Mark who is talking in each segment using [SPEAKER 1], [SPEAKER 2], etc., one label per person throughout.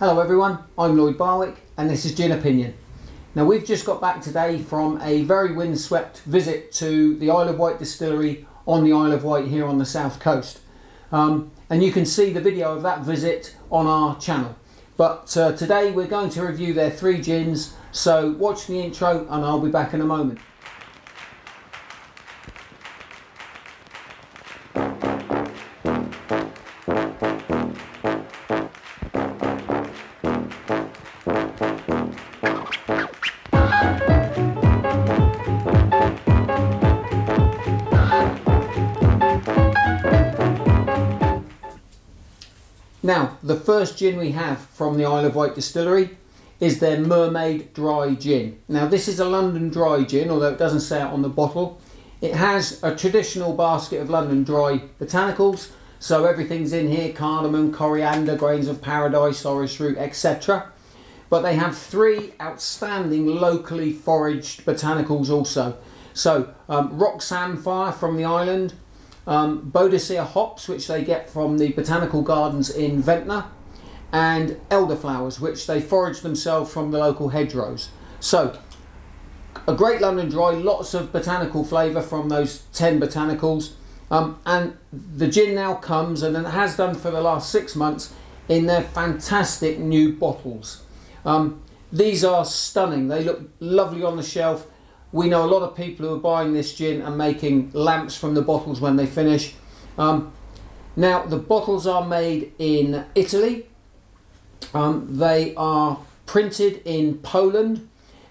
[SPEAKER 1] Hello everyone, I'm Lloyd Barwick and this is Gin Opinion. Now we've just got back today from a very windswept visit to the Isle of Wight distillery on the Isle of Wight here on the south coast. Um, and you can see the video of that visit on our channel. But uh, today we're going to review their three gins, so watch the intro and I'll be back in a moment. Now, the first gin we have from the Isle of Wight distillery is their Mermaid Dry Gin. Now, this is a London Dry Gin, although it doesn't say it on the bottle. It has a traditional basket of London Dry botanicals, so everything's in here, cardamom, coriander, grains of paradise, orris root, etc. But they have three outstanding locally foraged botanicals also. So, um, rock samphire from the island, um, hops, which they get from the botanical gardens in Ventnor, and elderflowers, which they forage themselves from the local hedgerows. So, a great London dry, lots of botanical flavour from those 10 botanicals. Um, and the gin now comes, and it has done for the last six months, in their fantastic new bottles. Um, these are stunning. They look lovely on the shelf. We know a lot of people who are buying this gin and making lamps from the bottles when they finish. Um, now, the bottles are made in Italy. Um, they are printed in Poland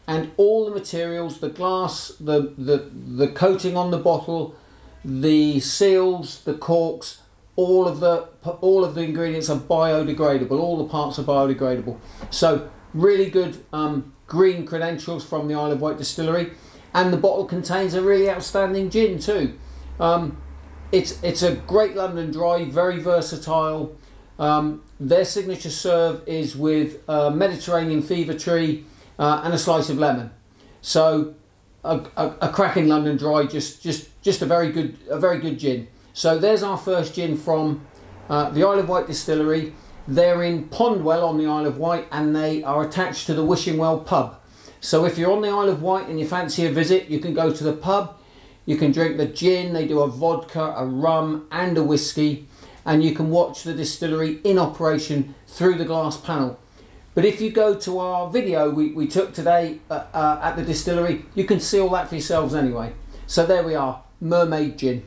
[SPEAKER 1] and all the materials, the glass, the, the, the coating on the bottle, the seals, the corks, all of the all of the ingredients are biodegradable. All the parts are biodegradable. So really good um, green credentials from the Isle of Wight distillery and the bottle contains a really outstanding gin too. Um, it's it's a great London dry, very versatile. Um, their signature serve is with a Mediterranean fever tree uh, and a slice of lemon. So a, a, a, cracking London dry, just just just a very good a very good gin. So there's our first gin from uh, the Isle of Wight distillery. They're in Pondwell on the Isle of Wight and they are attached to the Wishing Well pub. So if you're on the Isle of Wight and you fancy a visit, you can go to the pub, you can drink the gin, they do a vodka, a rum and a whiskey, and you can watch the distillery in operation through the glass panel. But if you go to our video we, we took today uh, uh, at the distillery, you can see all that for yourselves anyway. So there we are, Mermaid Gin.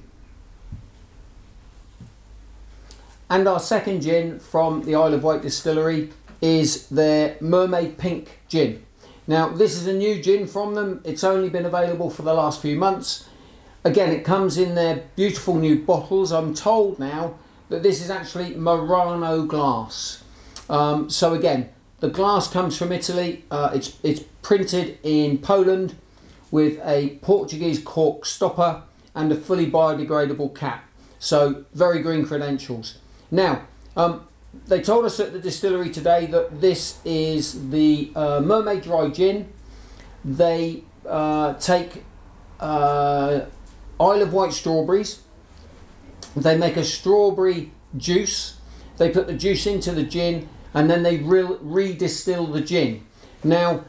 [SPEAKER 1] And our second gin from the Isle of Wight distillery is their Mermaid Pink Gin. Now this is a new gin from them. It's only been available for the last few months. Again, it comes in their beautiful new bottles. I'm told now that this is actually Murano glass. Um, so again, the glass comes from Italy. Uh, it's, it's printed in Poland with a Portuguese cork stopper and a fully biodegradable cap. So very green credentials. Now, um, they told us at the distillery today that this is the uh, Mermaid Dry Gin. They uh, take uh, Isle of Wight strawberries. They make a strawberry juice. They put the juice into the gin and then they re distill the gin. Now,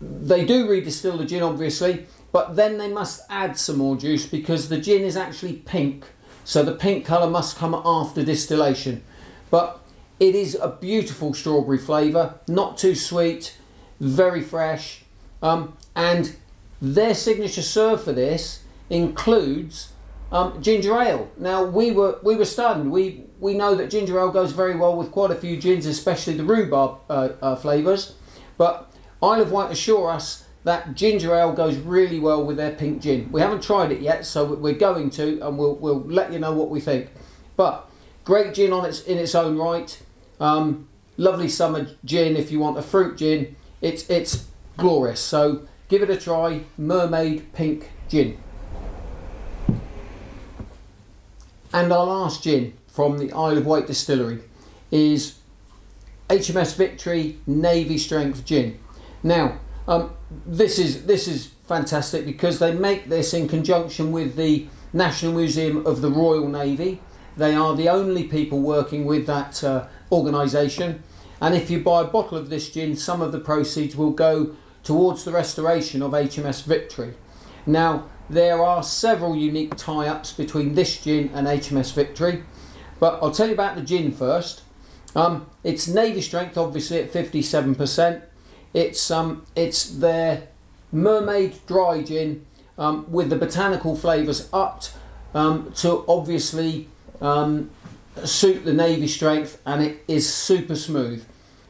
[SPEAKER 1] they do redistill the gin obviously, but then they must add some more juice because the gin is actually pink. So the pink colour must come after distillation. But it is a beautiful strawberry flavour, not too sweet, very fresh. Um, and their signature serve for this includes um, ginger ale. Now we were we were stunned. We we know that ginger ale goes very well with quite a few gins, especially the rhubarb uh, uh, flavours. But Isle of Wight assure us that ginger ale goes really well with their pink gin. We haven't tried it yet, so we're going to, and we'll we'll let you know what we think. But Great gin on its in its own right. Um, lovely summer gin if you want a fruit gin. It's it's glorious. So give it a try. Mermaid Pink Gin. And our last gin from the Isle of Wight distillery is HMS Victory Navy Strength Gin. Now, um, this is this is fantastic because they make this in conjunction with the National Museum of the Royal Navy they are the only people working with that uh, organisation. And if you buy a bottle of this gin, some of the proceeds will go towards the restoration of HMS Victory. Now, there are several unique tie-ups between this gin and HMS Victory, but I'll tell you about the gin first. Um, it's Navy strength, obviously at 57%. It's um, it's their mermaid dry gin um, with the botanical flavours upped um, to obviously um, suit the navy strength and it is super smooth.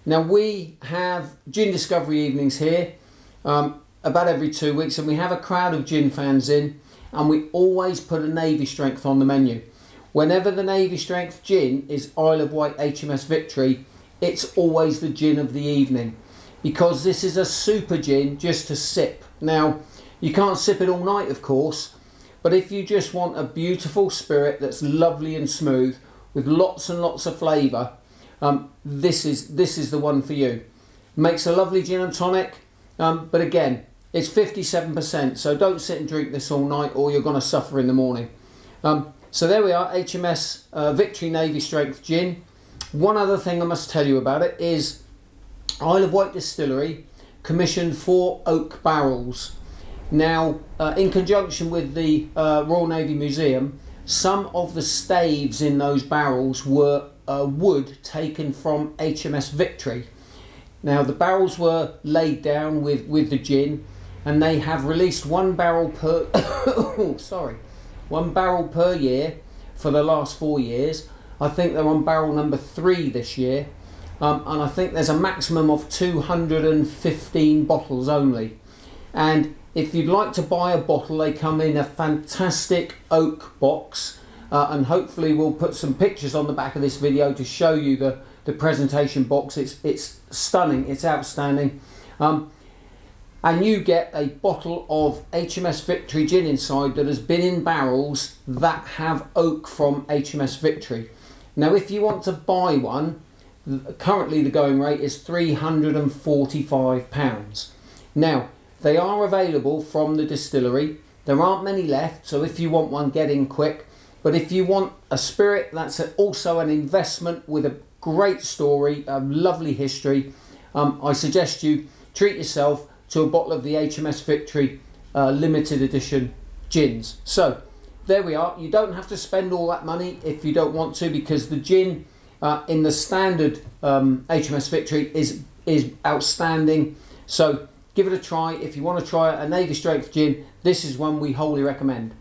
[SPEAKER 1] Now we have gin discovery evenings here um, about every two weeks and we have a crowd of gin fans in and we always put a navy strength on the menu. Whenever the navy strength gin is Isle of Wight HMS Victory, it's always the gin of the evening because this is a super gin just to sip. Now you can't sip it all night of course but if you just want a beautiful spirit that's lovely and smooth with lots and lots of flavour, um, this is this is the one for you. Makes a lovely gin and tonic, um, but again, it's 57%, so don't sit and drink this all night or you're going to suffer in the morning. Um, so there we are, HMS uh, Victory Navy Strength Gin. One other thing I must tell you about it is Isle of Wight Distillery commissioned four oak barrels. Now, uh, in conjunction with the uh, Royal Navy Museum, some of the staves in those barrels were uh, wood taken from HMS Victory. Now the barrels were laid down with, with the gin and they have released one barrel per sorry one barrel per year for the last four years. I think they're on barrel number three this year um, and I think there's a maximum of 215 bottles only and if you'd like to buy a bottle, they come in a fantastic oak box. Uh, and hopefully we'll put some pictures on the back of this video to show you the, the presentation box. It's, it's stunning, it's outstanding. Um, and you get a bottle of HMS Victory gin inside that has been in barrels that have oak from HMS Victory. Now if you want to buy one, currently the going rate is £345. Now they are available from the distillery. There aren't many left, so if you want one, get in quick. But if you want a spirit that's also an investment with a great story, a lovely history, um, I suggest you treat yourself to a bottle of the HMS Victory uh, limited edition gins. So there we are. You don't have to spend all that money if you don't want to because the gin uh, in the standard um, HMS Victory is is outstanding. So Give it a try. If you want to try a Navy Strength gin, this is one we wholly recommend.